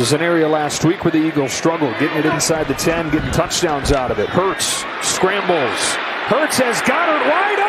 is an area last week where the Eagles struggled, getting it inside the 10, getting touchdowns out of it. Hurts scrambles. Hurts has got it wide